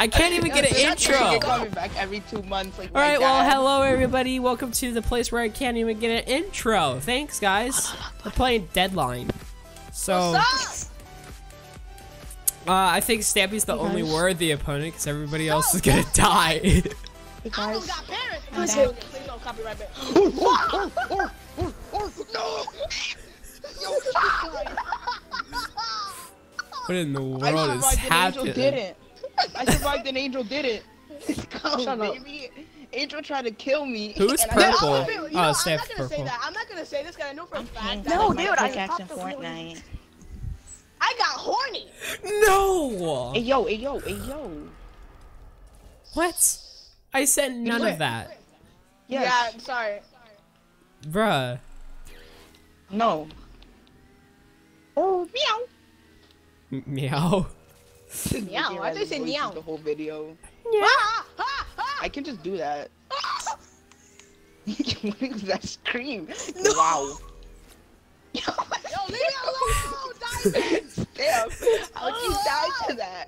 I can't even get an intro. You're coming back every two months. Like All my right, well, hello everybody. Welcome to the place where I can't even get an intro. Thanks, guys. We're playing Deadline. So, uh, I think Stampy's the only worthy opponent because everybody else is gonna die. Hey I guys, don't got parents. Please don't, please don't copyright me. no. what in the world is survived and Angel happening? Didn't. I survived and Angel didn't. Go, Shut up. Angel tried to kill me. Who's and I purple? survived. Oh, oh, you know, Oh, I'm Steph not gonna say purple. that. I'm not gonna say this because I know for a fact that no, dude, I pickaxe popped in the Fortnite. Fortnite. I got horny. No. Hey yo, hey yo, hey yo. What? I said none of that, Yes. Yeah, sorry. bruh. No. Oh, meow. M- Meow. Meow. I thought you said meow. The whole video. Ah, ah, ah. I can just do that. what is that scream? Wow. Yo, leave me alone. Die. Damn. How'd you die to that?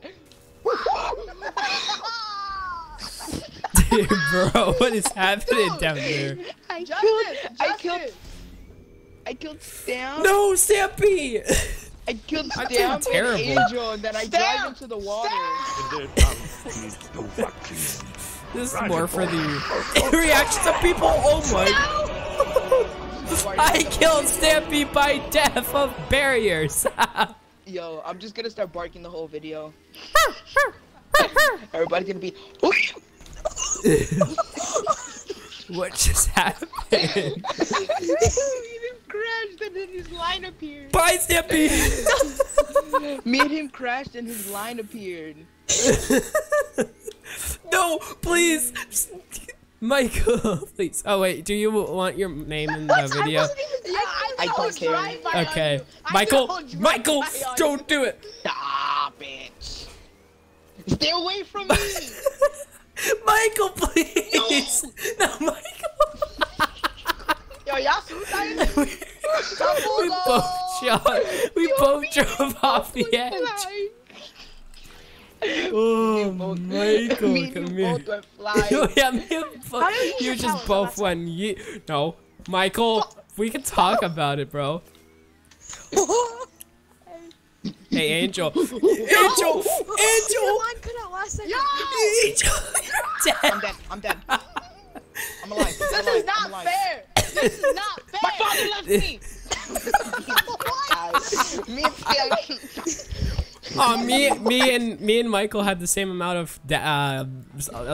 Dude, bro, what is happening down there? I Justice, killed. I killed. I killed Stam. No, Stampy! I killed I'm Stam terrible. Angel, and then I Stam! dive into the water. This is more for the reactions of people. Oh my! I killed Stampy by death of barriers. Yo, I'm just gonna start barking the whole video. Everybody's gonna be. What just happened? he just crashed and then his line appeared. Bye, Stampy. Me and him crashed and his line appeared. no, please, Michael, please. Oh wait, do you want your name in the video? Yeah, I, I don't it's care. Okay, Michael, Michael, don't do it. Stop it! Stay away from me! Michael, please. No, Michael. Yo, y'all suicide? we both shot. We both drove off the edge. Oh, Michael, me come you here. both went flying. yeah, me and did you You just both that? went. Ye- no, Michael. We can talk about it, bro. Hey, Angel. Angel. Angel. line cut out last second. Angel. You're I'm dead. dead. I'm dead. I'm alive. This I'm is alive. I'm not alive. fair. This is not fair. My father left me. Guys, me and Oh, me, me and me and Michael had the same amount of uh,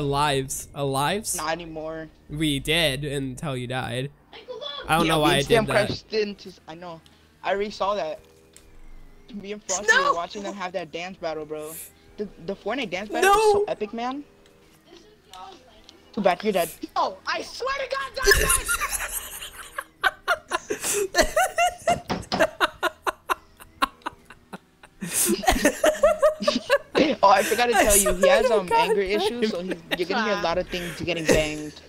lives. Uh, lives? Not anymore. We did until you died. I don't Yeah, know why I and Stan did that. crashed into. I know. I already saw that. Me and Frosty No! were watching them have that dance battle, bro. The the Fortnite dance battle was so epic, man. Too bad you're dead. Oh, I swear to God, Diamond. Oh, I forgot to tell you, he has um God, anger issues, so he, you're gonna hear a lot of things getting banged.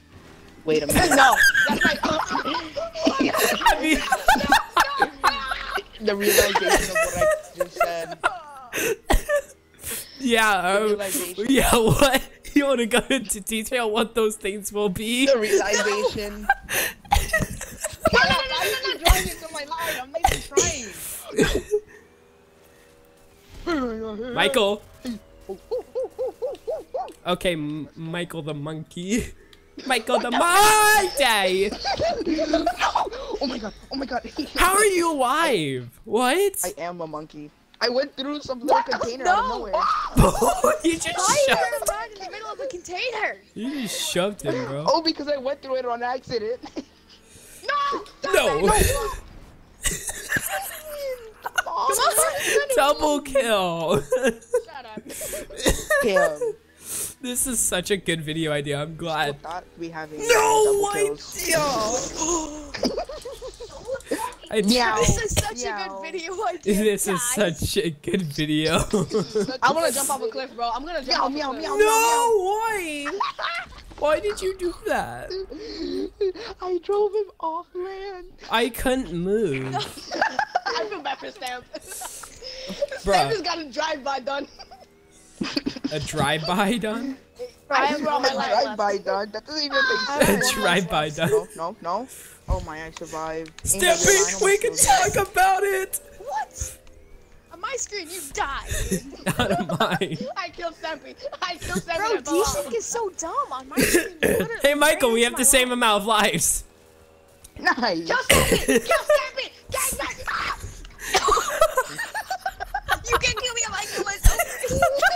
Wait a minute. no, that's my. I mean, the realization of what I just said. yeah, um, yeah. What you want to go into detail what those things will be? The realization. No, no, no, no, I'm not driving to my line. I'm not even trying. Michael. Okay, M- Michael the monkey. Michael the monkey. oh my god! Oh my god! How are you alive? What? I am a monkey. I went through some little container out of No! nowhere. you just Why shoved. are you right in the middle of a container? You just shoved him, bro. Oh, because I went through it on accident. No. No. Oh, Double kill. Shut up. Damn. This is such a good video idea. I'm glad. Thought we having No, double why? kills. I Meow. This is such a good video idea. This is such a good video. I'm gonna jump off a cliff, bro. I'm gonna jump Meow, off meow, a cliff. meow, no, why? Why did you do that? I drove him off land. I couldn't move. I feel bad for Stamp. Bruh. Stamp just got a drive-by done. A drive-by done? I have all my Drive-by done. That doesn't even make sense. one Drive-by done. No, no, no. Oh my, I survived. Ain't that your line? Stepping, we can Almost talk about it. What? On my screen, you died. Not of mine. I killed Stampy. I killed Stampy. Bro, I fell off. Desync is so dumb on my screen. Hey, Michael, we have the into same my amount of lives. Nice. Kill Stampy. Kill Stampy. Gang bang. Ah! You can kill me if I kill myself.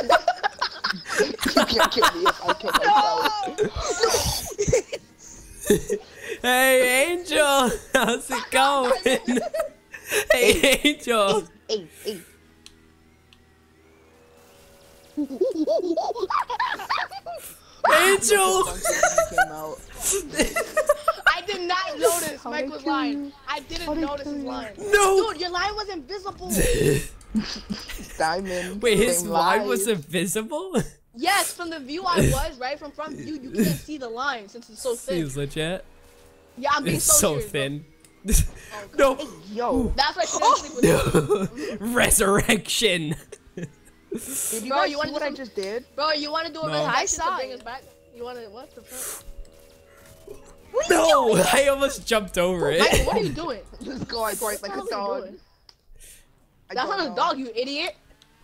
You can't kill me if I kill. Hey, Angel, how's it going? hey, Angel. Angel. Came out. I did not notice Mike was lying. I didn't notice his line. No. Dude, your line was invisible. Diamond. Wait, his same line was invisible? yes, from the view I was, right from front view, you can't see the line since it's so thin. Seems legit. Yeah, I'm being It's so, so serious, bro. thin. Oh, no. Hey, yo. That's why she didn't sleep with me. Resurrection. Did you Bro, guys you see wanna what do I just did? Bro, you want to do a No. resurrection I saw to bring it. us back? You want to what the fuck? No, I almost jumped over Michael, it. what are you doing? Just go like, like, like a What the hell are you dog. That's don't not a dog, you idiot.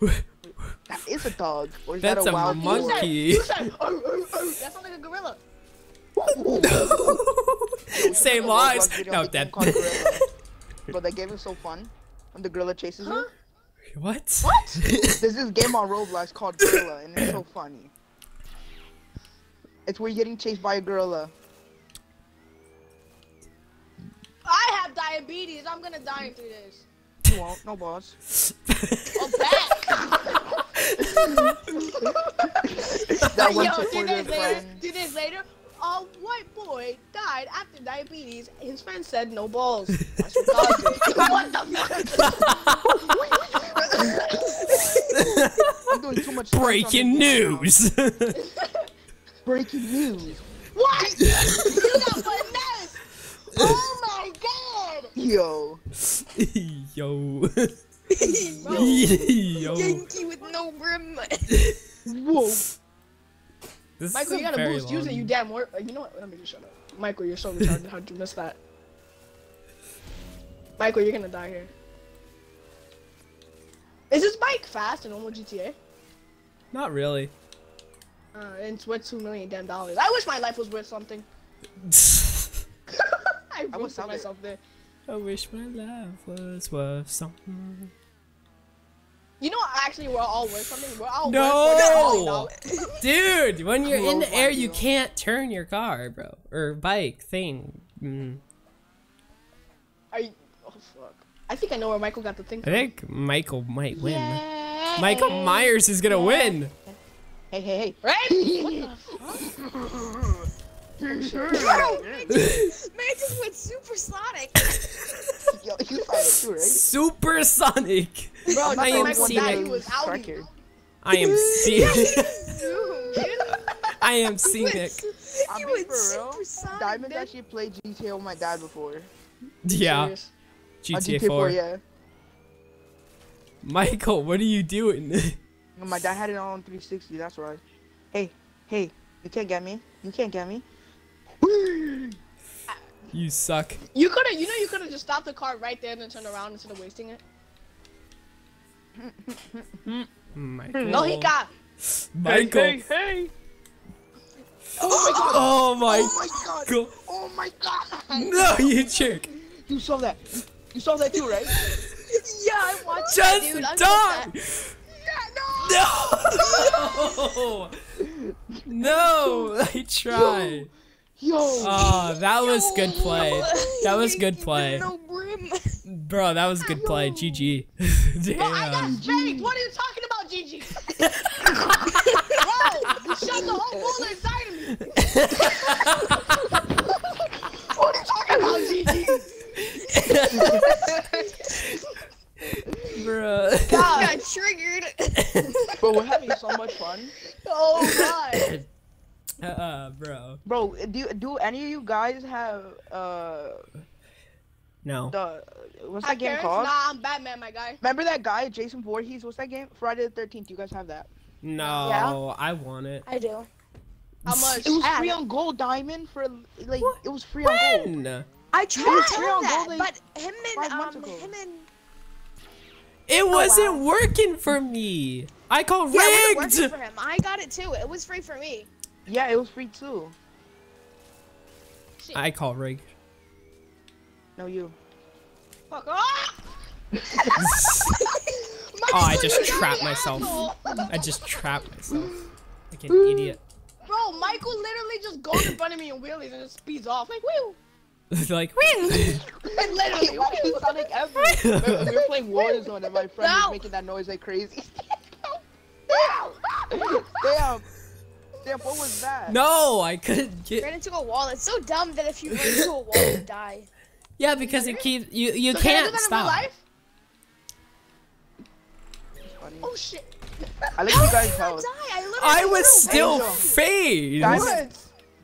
That is a dog. Or is That's that a a wild You said, monkey. you said, "Arr, arr, arr." that sounds like a gorilla. Same Roblox lies. No, of the that. game Gorilla. Bro, that game is so fun. When the gorilla chases Huh? what? What? you. There's this game on Roblox called Gorilla, and it's so funny. It's where you're getting chased by a gorilla. I have diabetes. I'm gonna die in three days. You won't, no boss. Oh, back. That Yo, two days later, friend. two days later, a white boy died after diabetes. His friend said no balls. That's what what the fuck? I'm doing too much. Breaking news. Breaking news. What? you got finesse. Oh my god. Yo. Yo. Yo. Yankee with no brim. Whoa. This Michael, you got a very boost using long. you damn wor- uh, You know what? Let me just shut up. Michael, you're so retarded. How'd you miss that? Michael, you're gonna die here. Is this bike fast in normal GTA? Not really. Uh, and it's worth two million damn dollars. I wish my life was worth something. I would roasted sell it. myself there. I wish my life was worth something. You know, actually, we're all worth something. We're all No! worth $4 million. Dude, when you're in the air, my you can't turn your car, bro. Or bike thing. Mm. Are you? Oh fuck! I think I know where Michael got the thing. I From. think Michael might win. Michael Myers is gonna win. Hey, hey, hey. Right? What Bro, man just, man just went supersonic. Yo, you saw it too, right? Supersonic. the? Bro, I I am Michael seeing died. it. He was out. Crackhead. I am seeing. Zoom. I am scenic. I You mean, went for real, supersonic. Diamond dude. actually played GTA with my dad before. Yeah, Serious. On uh, GTA 4. yeah. Michael, what are you doing? My dad had it on 360, that's right. Hey, hey, you can't get me. You can't get me. you suck. You could have, you know, you could have just stopped the car right there and then turned around instead of wasting it. Michael. No, he got. Michael. hey. Oh my god. Oh, oh my god. god. Oh my god. No, you jerk. You saw that. You saw that too, right? Yeah, I watched that, Just dude. I die. watched No. No, I tried. Yo. Oh, that was good play. that. That was good play. Bro, that was good play. GG. Bro, I got Damn. spanked. What are you talking about, GG? Bro, you shot the whole bullet inside of me. what are you talking about, Gigi? Bro. got triggered. Bro, we're having so much fun. Oh my. Uh, bro. Bro, do do any of you guys have uh No. the what's Hi, that game Karen. called? Nah, I'm Batman, my guy. Remember that guy, Jason Voorhees? What's that game? Friday the 13th. You guys have that? No, yeah. I want it. I do. How much? It was I free on gold diamond for like What? it was free on gold. When? I tried Yeah, to tell him that, but him and um him and It wasn't wow. working for me. I call yeah, it wasn't rigged. working for him. I got it too. It was free for me. Yeah, it was free too. I call rigged. No, you. Fuck off! Oh, I just trapped myself. I just trapped myself. Like an idiot. Bro, Michael literally just goes in front of me and wheelies and just speeds off. Like, whew! like, whee! Like, literally, Why do you whew. sound like ever? Remember, we were playing Warzone and my friend No. was making that noise like crazy. Damn. Damn, what was that? no, I couldn't get. Ran into a wall. It's so dumb that if you run into a wall, you die. Yeah, because it keeps you. You So can I do can't that in real stop. life? Oh shit. I like you guys' I I I was threw still Angel. fade. Diamond,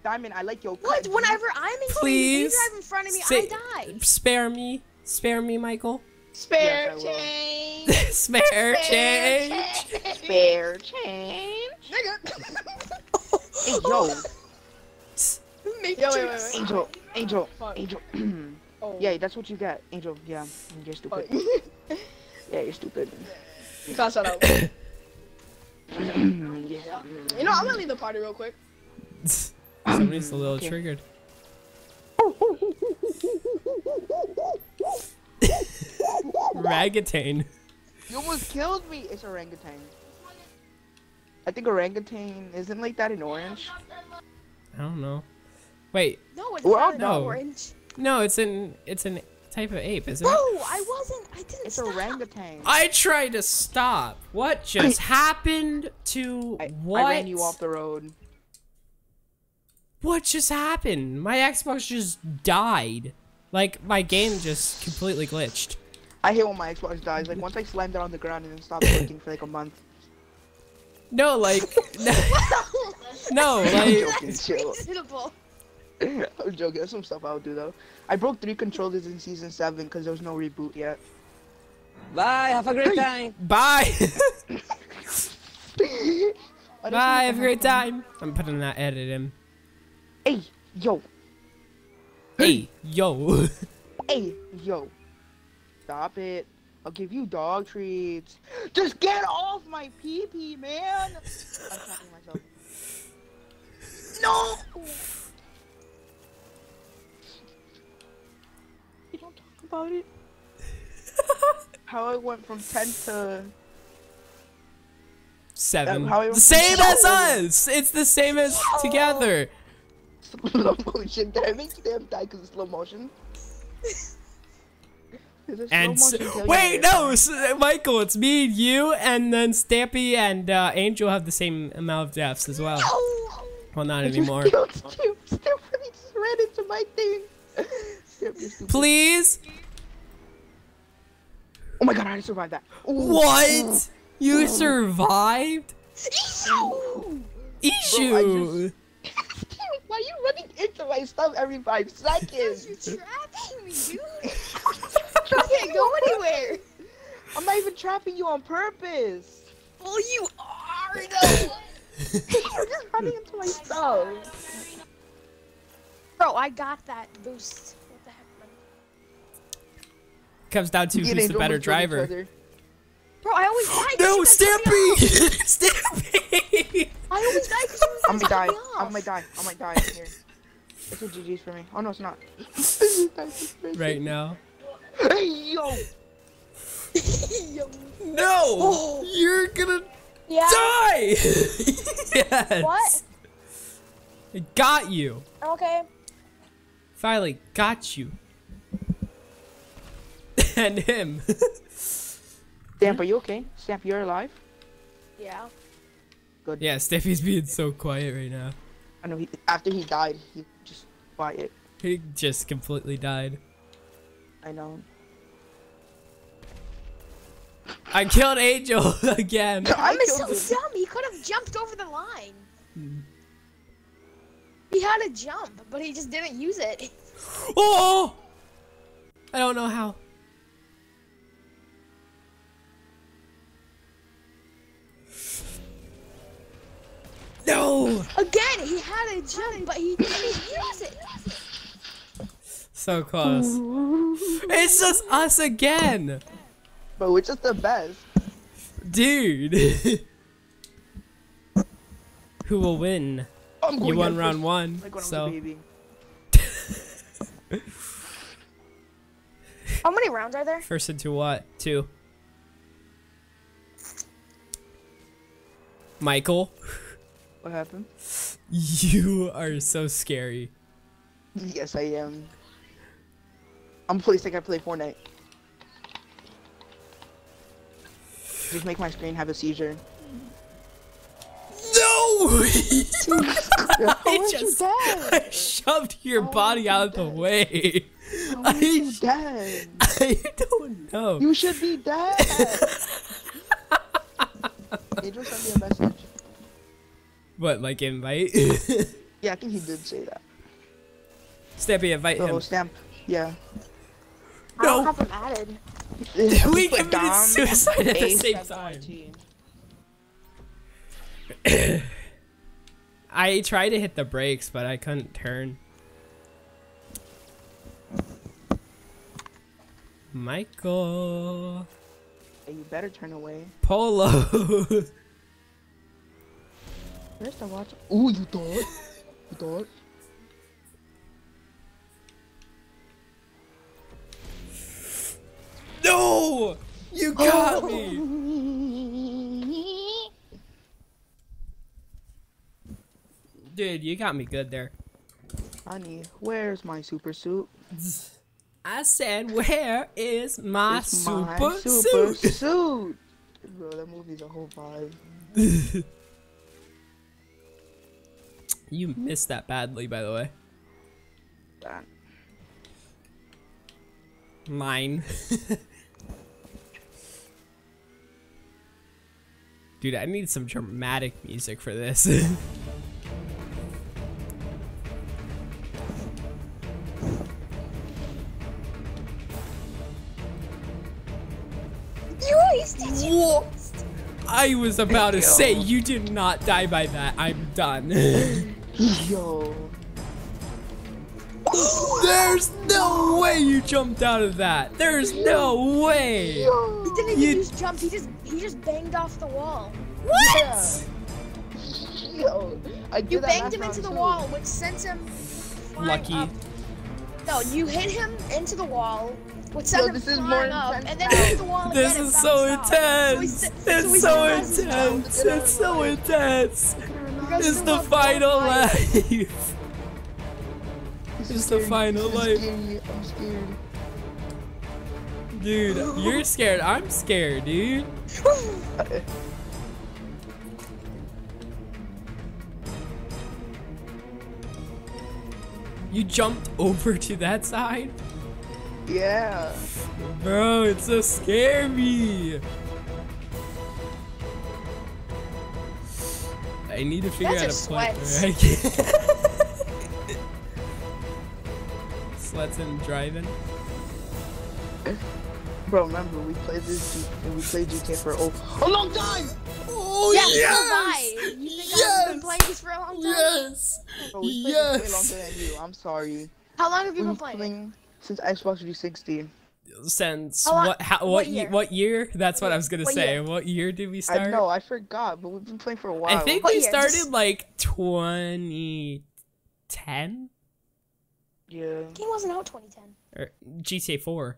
Diamond, I like your What? cut. Whenever I'm in front of you, Please you drive in front of me, say- I die. Spare me, spare me, Michael. Spare Yes, I will. change. spare change. Spare change. Nigga. Hey, yo, Make Yo, wait, wait, wait. Angel, Angel, Fuck. Angel. Oh. yeah, that's what you got, Angel. Yeah, you're stupid. Yeah, you're stupid. Can't shut up. yeah. You know, I'm gonna leave the party real quick. Somebody's a little Okay. triggered. Ragatane. You almost killed me. It's orangutan. I think orangutan isn't like that in orange. I don't know. Wait, No, it's Well, not no. orange. no, it's an it's an type of ape, isn't No, it? I wasn't. I didn't It's stop. orangutan. I tried to stop. What just happened to I, what? I ran you off the road. What just happened? My Xbox just died. Like my game just completely glitched. I hate when my Xbox dies. Like once I slammed it on the ground and then stopped working for like a month. No, like no, like I'm joking, chill. I'm joking. There's some stuff I'll do though. I broke three controllers in season seven because there was no reboot yet. Bye. Have a great time. bye. Bye. Have a great time. I'm putting that edit in. Hey, yo, Hey, yo. hey, yo. Stop it. I'll give you dog treats. Just get off my pee pee, man. I'm trapping myself. No. You don't talk about it. How I went from ten to Seven. how I- The same as us. It's the same as together. slow motion. Did I make them die because of slow motion? Is And s- motion kill you? wait, no, Michael, it's me, you, and then Stampy and uh, Angel have the same amount of deaths as well. Well, not I just anymore. killed Stu. Just ran into my thing. Steph, you're stupid. Please. Oh my god, I survived that. Ooh. What? You survived? Issue. Why are you running into my stuff every five seconds? You're trapping me, dude. I can't go anywhere. I'm not even trapping you on purpose. Well, you are though. You're just running into my stuff. Bro, I got that boost. What the heck, man? Comes down to Me and who's the better almost killed each driver. Bro, I always die. 'cause No, you guys cut me off. Stampy! Stampy! I always die because you I'm gonna die. cut me I off. might die. I might die here. It's a GG's for me. Oh no, it's not. right now. Hey yo. No! Oh. You're gonna Yeah. die! yes! What? I got you! Okay. Finally got you. and him. Stamp, are you okay? Stamp, you're alive. Yeah. Good. Yeah, Steffi's being so quiet right now. I know. He, after he died, he just quiet. He just completely died. I know. I killed Angel again. I I'm so killed him. dumb. He could have jumped over the line. Hmm. He had a jump, but he just didn't use it. Oh! I don't know how. No! Again, he had a jump, but he didn't use it. So close. It's just us again! But we're just the best. Dude! Who will win? I'm You won round first, one, like when I was a so. How many rounds are there? First into what? Two. Michael, What happened? you are so scary. Yes, I am. I'm pleased like I play Fortnite. Just make my screen have a seizure. No! I just? I shoved your body out of the way. How are you dead? I don't know. You should be dead. Angel sent me a message. What, like invite? Yeah, I think he did say that. Steppy, invite Oh, him. stamp. Yeah. I No. have them added. We put committed Dom, suicide at the same time. I tried to hit the brakes, but I couldn't turn. Michael. Hey, you better turn away. Polo. Where's the watch? Ooh, you thought? You thought? No! You oh. got me! Dude, you got me good there. Honey, where's my super suit? I said, where is my It's super, my super suit? suit. Bro, that movie's a whole vibe. You missed that badly, by the way. That- Mine. Dude, I need some dramatic music for this. You wasted you. I was about to say, you did not die by that. I'm done. Yo. There's no way you jumped out of that. There's no way. He didn't even You- use jump. He just he just banged off the wall. What? Yo. I did You that banged him into round, the too. wall, which sent him Lucky. up. No, you hit him into the wall, which sent Yo, him this is flying more up, intense and then now. hit the wall again. This and is so bounced off. So he intense. st- so he It's still so has his jump. intense. It's so intense. You guys It's the final life. life. This It's is the final life. I'm scared. Dude, you're scared. I'm scared, dude. You jumped over to that side? Yeah. Bro, it's so scary. I need to figure That's out a a point sweats. Sweats and driving. Bro, remember we played this G- we played GTA for oh, a long time. Oh Yeah, so have I. You think I've been playing this for a long time? Yes! Bro, we played this way Yes! longer than you. I'm sorry. How long have you We've been been playing? playing since Xbox 360. Since How long- what? How, what? what Ye- year? what year? That's what I was gonna What say. year? What year did we I start? know, I forgot, but we've been playing for a while. I think What we year? started Just- like 2010 Yeah, Game wasn't out 2010. or er, GTA 4.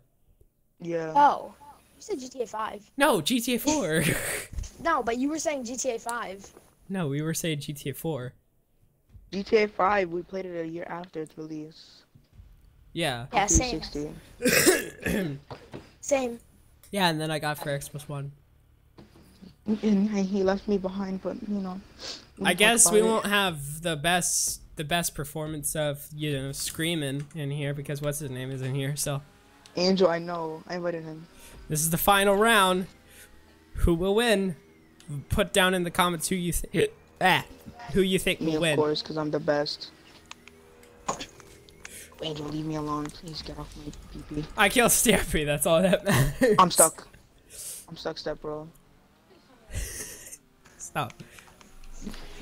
Yeah. Oh, you said GTA 5. No, GTA 4. No, but you were saying GTA 5. no, we were saying GTA 4. GTA 5, we played it a year after its release. Yeah. Yeah, same. Same. Yeah, and then I got for Xbox One. And he left me behind, but you know. I guess we it. won't have the best the best performance of you know screaming in here because what's his name is in here. So Angel, I know. I invited him. this is the final round. Who will win? Put down in the comments who you think ah, who you think Me, will of win. course, because I'm the best. Angel, leave me alone. Please get off my PP. I killed Stampy. That's all that matters. I'm stuck. I'm stuck, step bro. Stop.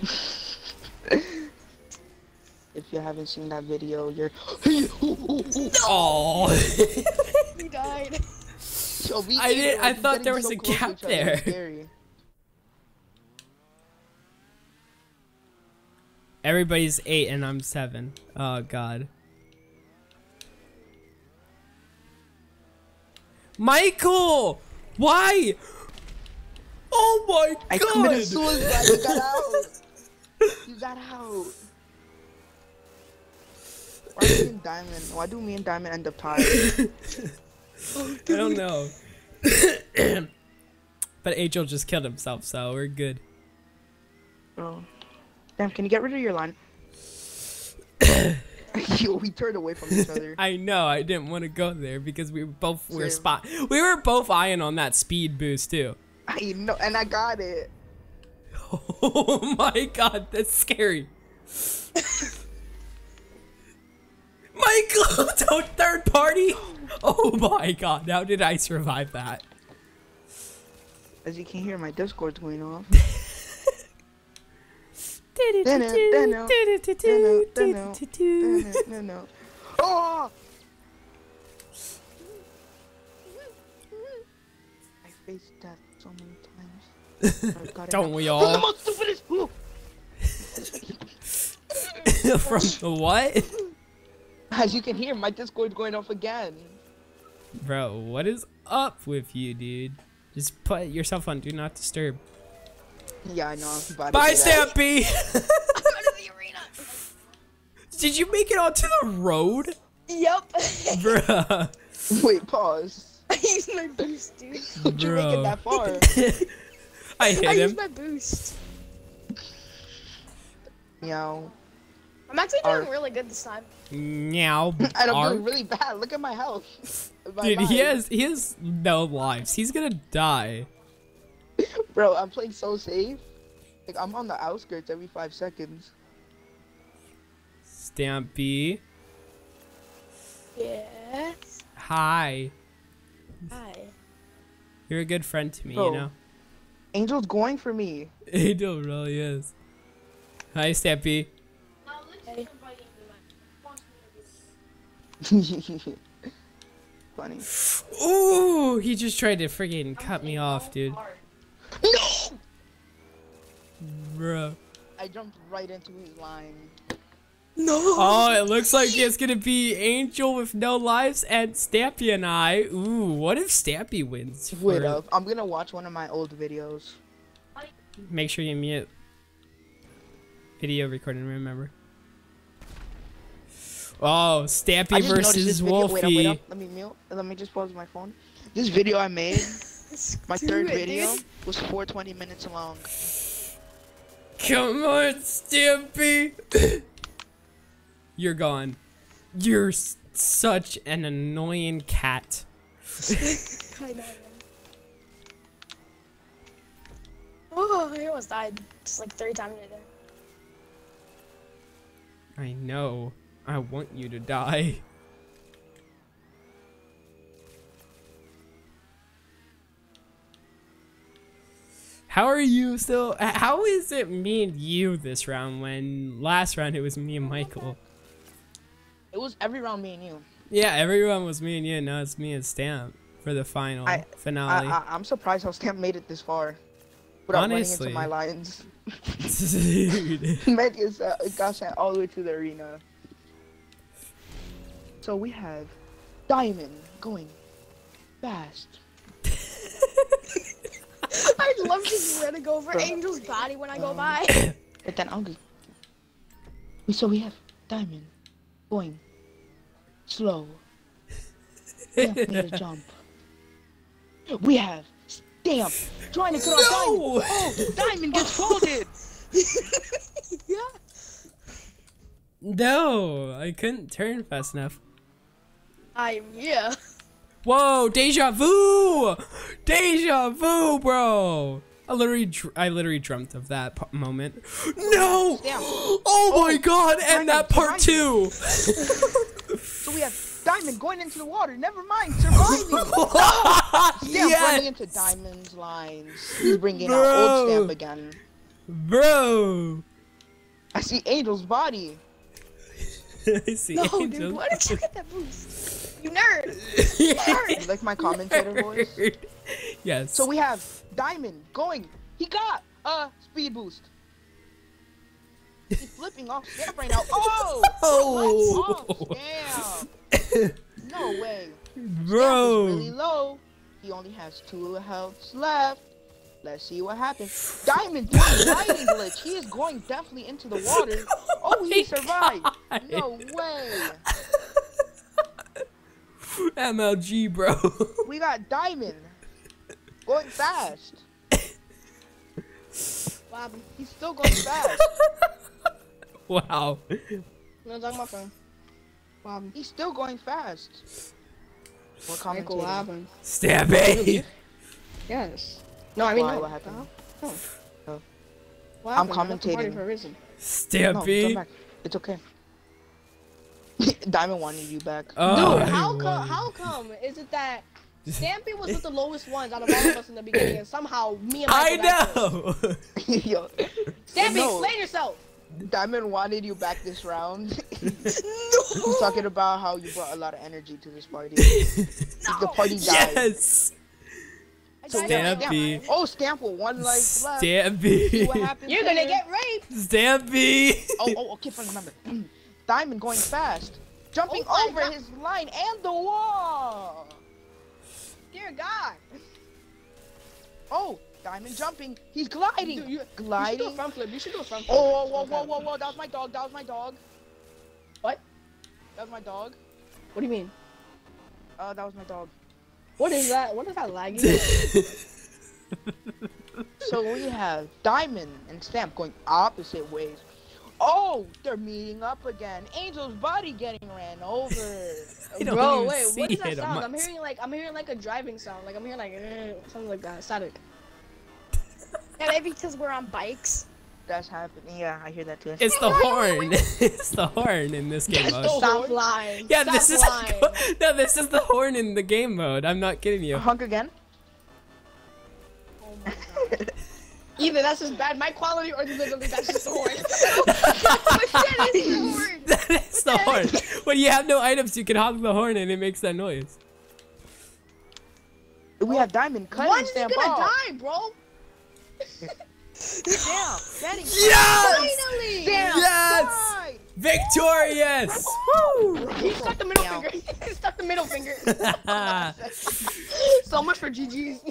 If you haven't seen that video, you're. Oh. He died. So we I didn't- I thought there was so a gap each other, it was there. Everybody's eight and I'm seven. Oh god. Michael! Why? Oh my I committed god! suicide. You got out. You got out. Why do me and Diamond? Why do me and Diamond end up tied? I don't know. but Angel just killed himself, so we're good. Oh. Damn, can you get rid of your line? Yo, we turned away from each other. I know I didn't want to go there because we both were spot. We were both eyeing on that speed boost too. I know, and I got it. Oh my god, that's scary. Michael, don't third party. Oh my god, how did I survive that? As you can hear, my Discord's going off. no, no. Oh! I faced death so many times. I got it Don't now. we the all? most stupidest- Ooh. From the what? As you can hear, my Discord's going off again. Bro, what is up with you, dude? Just put yourself on do not disturb. Yeah, I know. I'm about Bye, do that. Stampy! Go to the arena. Did you make it onto the road? Yep. Bruh. Wait, pause. I used my boost, dude. How'd you make it that far? I hit I him. used my boost. Meow. I'm actually doing Arf. really good this time. Meow. And I'm Ark. doing really bad. Look at my health. My Dude, he has he has no lives. He's gonna die. Bro, I'm playing so safe. Like I'm on the outskirts every five seconds. Stampy. Yes. Hi. Hi. You're a good friend to me, Bro. you know? Angel's going for me. Angel really is. Hi, Stampy. Hey. Funny. Ooh, he just tried to friggin' cut me off, dude. No! Bro. I jumped right into his line. No. Oh, it looks like it's gonna be Angel with no lives and Stampy and I. Ooh, what if Stampy wins? Wait up. I'm gonna watch one of my old videos. Make sure you mute. Video recording, remember. Oh, Stampy I just noticed versus this video. Wait up, wait up. Let me mute. Let me just pause my phone. This video I made, my Do third it, video, dude. was 420 minutes long. Come on, Stampy. You're gone. You're s- such an annoying cat. I know. Oh, I almost died. Just like three times right there. I know. I want you to die. How are you still? How is it me and you this round when last round it was me and Michael? It was every round me and you. Yeah, everyone was me and you. Now it's me and Stamp for the final I- finale. I, I'm surprised how Stamp made it this far. Without Honestly. running into my lines. Dude. Meg is, uh, got sent all the way to the arena. So we have Diamond going fast. I love just running over Bro. Angel's body when I go Um, by. But then I'll just... So we have Diamond going slow. Stamp made a jump. We have Stamp trying to cut off Diamond. No! Oh, Diamond gets folded. yeah. no, I couldn't turn fast enough. I'm here. Whoa, deja vu! Deja vu, bro! I literally, dr- I literally dreamt of that p- moment. No! Damn. Oh my oh, god! And that part two. So we have Diamond going into the water. Never mind, surviving. Stamp running yes, into Diamond's lines. He's bringing out old Stamp again. bro. I see Angel's body. I see No, dude, why did you get that boost? You nerd. You like my commentator voice? yes. So we have Diamond going. He got a speed boost. He's flipping off Stamp right now. Oh! Oh, Stamp! No way. Bro. really low. He only has two healths left. Let's see what happens. Diamond doing lightning glitch. He is going definitely into the water. Oh, oh, he survived. God. No way. MLG, bro. We got Diamond going fast. What happened? He's still going fast. wow. No, talking about phone. What happened? He's still going fast. We're Michael, what commentating. happened? Stampy. Yes. No, I mean, Why? no. What happened? No. Oh. What I'm happened? I left commentating. For a reason. No, come It's okay. Diamond wanted you back. Oh, Dude, how come? won. How come is it that Stampy was with the lowest ones out of all of us in the beginning, and somehow me and I Michael got first? know. Yo, Stampy, No. explain yourself. Diamond wanted you back this round. no. He's talking about how you brought a lot of energy to this party. The party died. yes. So died we have on my Stampy. own. Oh, Stamp with one life left. What Stampy. You're gonna here. get raped. Stampy. Oh, oh, okay, fine, remember. Diamond going fast. Jumping Oh over God. his line and the wall. Dear God. Oh, Diamond jumping. He's gliding. Dude, you, you should do a gliding. front flip. You should do a front flip. Oh, whoa, whoa, whoa, whoa, whoa. That was my dog. That was my dog. What? That was my dog. What do you mean? Uh, that was my dog. What is that? What is that lagging? So we have Diamond and Stamp going opposite ways. Oh, they're meeting up again. Angel's body getting ran over. I Bro, wait, what is that it, sound? I'm hearing like I'm hearing like a driving sound. Like I'm hearing like eh, something like that. Static. Yeah, maybe because we're on bikes. That's happening. Yeah, I hear that too. It's the horn. it's the horn in this game mode. Stop lying. Yeah, Stop this is no, this is the horn in the game mode. I'm not kidding you. Hunk again? Either that's just bad mic quality or literally that's just the horn. that is the horn. that is the horn. When you have no items, you can honk the horn and it makes that noise. We have Diamond cutting One's Stamp gonna off. die, bro. Damn, getting Yes! Finally. Stamp Yes! died. Victorious! Woo! He stuck the middle Meow. finger. He stuck the middle finger. so much for GG's.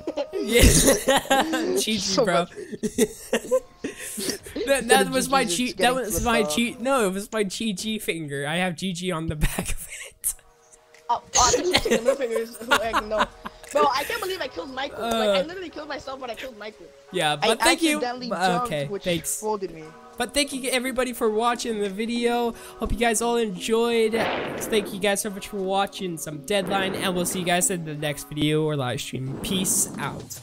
Cheat, So bro. that that was my GG's, it's cheat. That was my cheat. No, it was my GG finger. I have GG on the back of it. oh, oh, I think you took the middle fingers. Like, no. Bro, I can't believe I killed Michael. like, I Uh. literally killed myself when I killed Michael. Yeah, I but thank you. jumped, okay, which thanks. folded me. But thank you everybody for watching the video. Hope you guys all enjoyed. Thank you guys so much for watching some Deadline, and we'll see you guys in the next video or live stream. Peace out.